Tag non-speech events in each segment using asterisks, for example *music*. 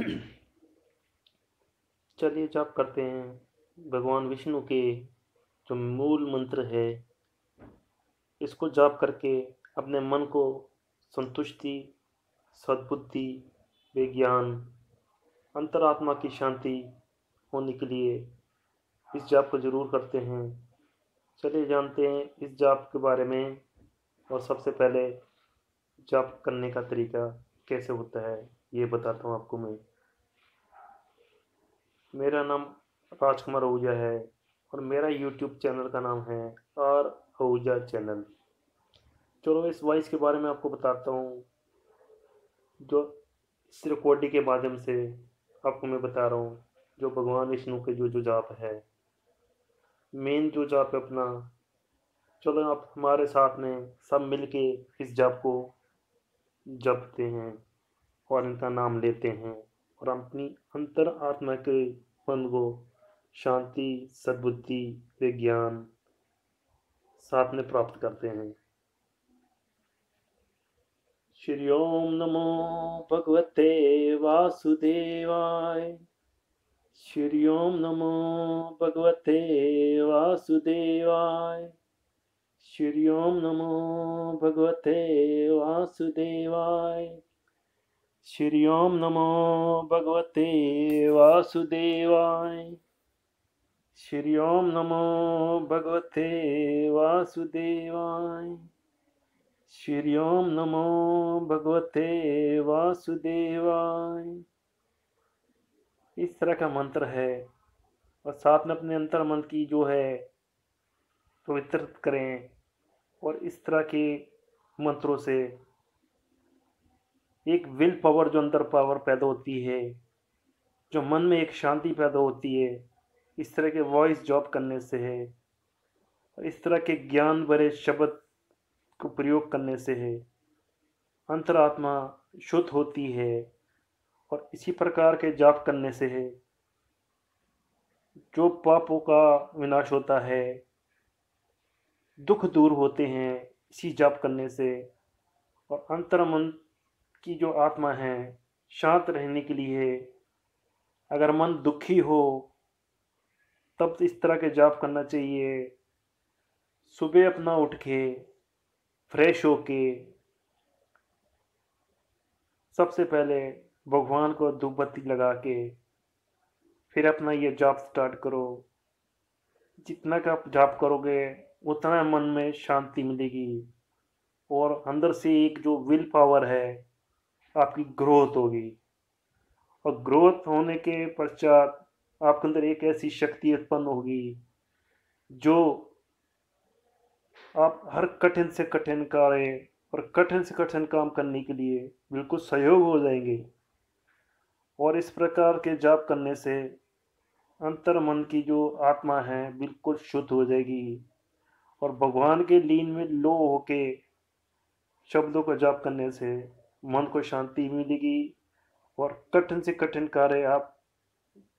*clears throat* चलिए जाप करते हैं, भगवान विष्णु के जो मूल मंत्र है, इसको जाप करके अपने मन को संतुष्टि, सद्बुद्धि, विज्ञान, अंतरात्मा की शांति होने के लिए इस जाप को ज़रूर करते हैं। चलिए जानते हैं इस जाप के बारे में और सबसे पहले जाप करने का तरीका कैसे होता है, ये बताता हूँ आपको मैं। मेरा नाम राजकुमार आहूजा है और मेरा यूट्यूब चैनल का नाम है आर आहूजा चैनल। चलो इस वॉइस के बारे में आपको बताता हूँ। जो इस रिकॉर्डिंग के माध्यम से आपको मैं बता रहा हूँ, जो भगवान विष्णु के जो जो जाप है। मेन जो जाप है अपना, चलो आप हमारे साथ में सब मिलके इस जाप को जपते हैं और इनका नाम लेते हैं। और अपनी अंतर आत्मा के मन को शांति, सद्बुद्धि, विज्ञान साथ में प्राप्त करते हैं। श्री ओम नमो भगवते वासुदेवाय। श्री ओम नमो भगवते वासुदेवाय। श्री ओम नमो भगवते वासुदेवाय। श्री ओम नमो भगवते वासुदेवाय। श्री ओम नमो भगवते वासुदेवाय। श्री ओम नमो भगवते वासुदेवाय। इस तरह का मंत्र है और साथ में अपने अंतर की जो है, पवित्र करें और इस तरह के मंत्रों से एक विल पावर जो अंदर पावर पैदा होती है, जो मन में एक शांति पैदा होती है, इस तरह के वॉइस जॉब करने से है, और इस तरह के ज्ञान भरे शब्द को प्रयोग करने से है। अंतरात्मा शुद्ध होती है और इसी प्रकार के जाप करने से है। जो पापों का विनाश होता है, दुख दूर होते हैं इसी जाप करने से, और अंतर्मन की जो आत्मा है, शांत रहने के लिए, अगर मन दुखी हो, तब इस तरह के जाप करना चाहिए। सुबह अपना उठ के फ्रेश होके, सबसे पहले भगवान को धूप बत्ती लगा के फिर अपना ये जाप स्टार्ट करो। जितना का आप जाप करोगे, उतना मन में शांति मिलेगी। और अंदर से एक जो विल पावर है आपकी ग्रोथ होगी। और ग्रोथ होने के पश्चात आपके अंदर एक ऐसी शक्ति उत्पन्न होगी, जो आप हर कठिन से कठिन कार्य और कठिन से कठिन काम करने के लिए बिल्कुल सहयोग हो जाएँगे। और इस प्रकार के जाप करने से अंतर मन की जो आत्मा है बिल्कुल शुद्ध हो जाएगी। और भगवान के लीन में लो होके शब्दों का जाप करने से मन को शांति मिलेगी और कठिन से कठिन कार्य आप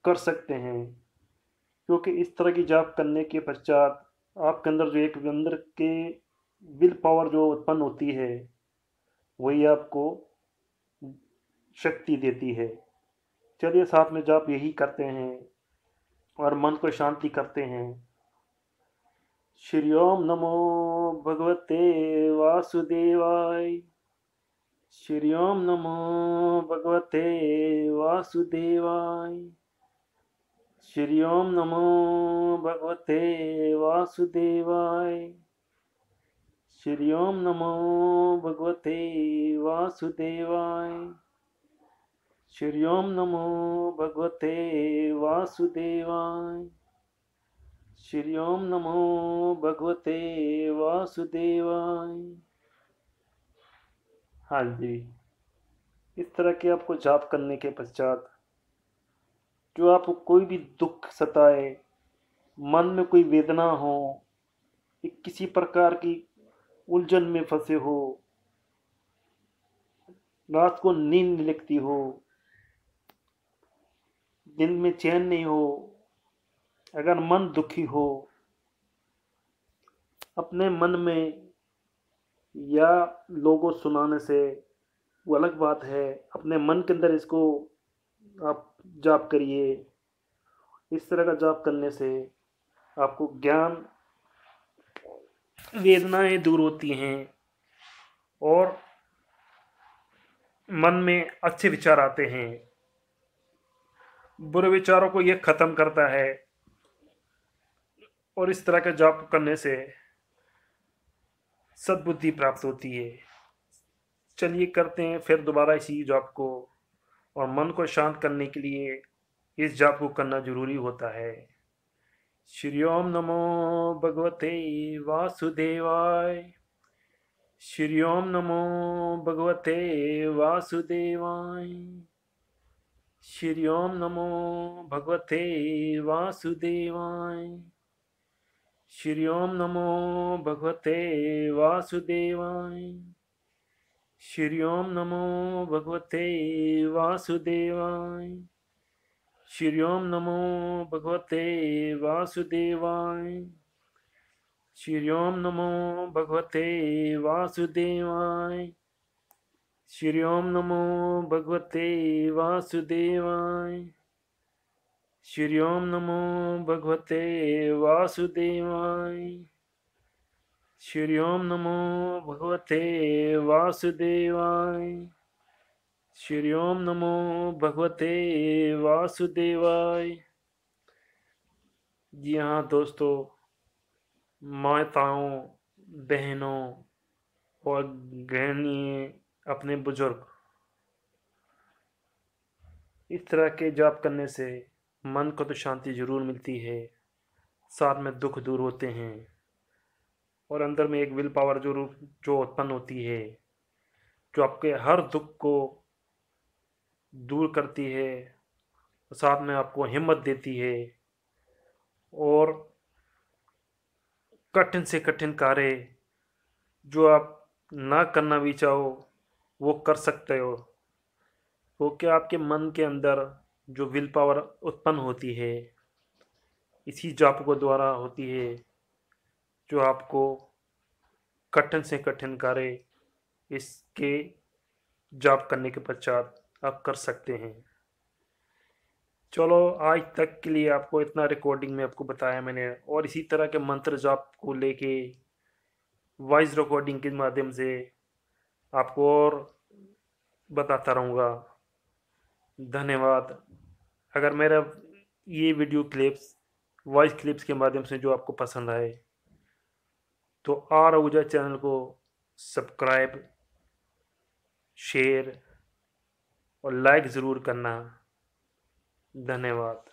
कर सकते हैं। क्योंकि इस तरह की जाप करने के पश्चात आपके अंदर जो एक अंदर के विल पावर जो उत्पन्न होती है, वही आपको शक्ति देती है। चलिए साथ में जाप यही करते हैं और मन को शांति करते हैं। श्री ओम नमो भगवते वासुदेवाय। श्री ओम नमो भगवते वासुदेवाय। श्री ओम नमो भगवते वासुदेवाय। श्री ओम नमो भगवते वासुदेवाय। श्री ओम नमो भगवते वासुदेवाय। श्री ओम नमो भगवते वासुदेवाय। हाँ जी। इस तरह के आपको जाप करने के पश्चात, जो आपको कोई भी दुख सताए, मन में कोई वेदना हो, एक किसी प्रकार की उलझन में फंसे हो, रात को नींद लगती हो, दिन में चैन नहीं हो, अगर मन दुखी हो, अपने मन में या लोगों सुनाने से वो अलग बात है। अपने मन के अंदर इसको आप जाप करिए। इस तरह का जाप करने से आपको ज्ञान वेदनाएँ दूर होती हैं और मन में अच्छे विचार आते हैं। बुरे विचारों को यह खत्म करता है और इस तरह के जाप करने से सद्बुद्धि प्राप्त होती है। चलिए करते हैं फिर दोबारा इसी जॉब को। और मन को शांत करने के लिए इस जाप को करना ज़रूरी होता है। श्री ओम नमो भगवते वासुदेवाय। श्री ओम नमो भगवते वासुदेवाय। श्री ओम नमो भगवते वासुदेवाय। श्री ओम नमो भगवते वासुदेवाय। श्री ओम नमो भगवते वासुदेवाय। श्री ओम नमो भगवते वासुदेवाय। श्री ओम नमो भगवते वासुदेवाय। श्री ओम नमो भगवते वासुदेवाय। श्री ओम नमो भगवते वासुदेवाय। श्री ओम नमो भगवते वासुदेवाय। श्री ओम नमो भगवते वासुदेवाय। जी हाँ दोस्तों, माताओं, बहनों और गहनी अपने बुज़ुर्ग, इस तरह के जाप करने से मन को तो शांति ज़रूर मिलती है। साथ में दुख दूर होते हैं। और अंदर में एक विल पावर जो रूप, जो उत्पन्न होती है, जो आपके हर दुख को दूर करती है साथ में आपको हिम्मत देती है। और कठिन से कठिन कार्य जो आप ना करना भी चाहो, वो कर सकते हो। वो क्या आपके मन के अंदर जो विल पावर उत्पन्न होती है, इसी जाप को द्वारा होती है, जो आपको कठिन से कठिन कार्य इसके जाप करने के पश्चात आप कर सकते हैं। चलो, आज तक के लिए आपको इतना रिकॉर्डिंग में आपको बताया मैंने, और इसी तरह के मंत्र जाप को लेके वॉइस रिकॉर्डिंग के माध्यम से आपको और बताता रहूँगा। धन्यवाद। अगर मेरा ये वीडियो क्लिप्स वॉइस क्लिप्स के माध्यम से जो आपको पसंद आए तो आर ऊजा चैनल को सब्सक्राइब शेयर और लाइक ज़रूर करना। धन्यवाद।